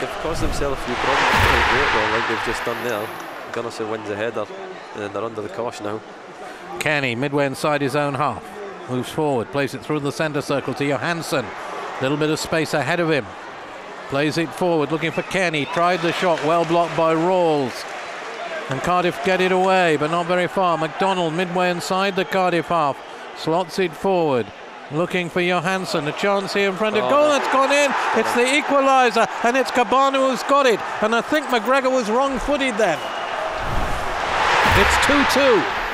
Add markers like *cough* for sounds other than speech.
they've caused themselves a few problems *laughs* the eight like they've just done there. Gunnarsson wins the header, and uh, they're under the cosh now. Kenny, midway inside his own half, moves forward, plays it through the centre circle to Johansen. Little bit of space ahead of him. Plays it forward, looking for Kenny. Tried the shot, well blocked by Ralls. And Cardiff get it away, but not very far. McDonald midway inside the Cardiff half. Slots it forward. Looking for Johansen. A chance here in front of Oh, goal. That's gone in. It's the equaliser, and it's Kebano who's got it. And I think McGregor was wrong footed then. It's 2 2.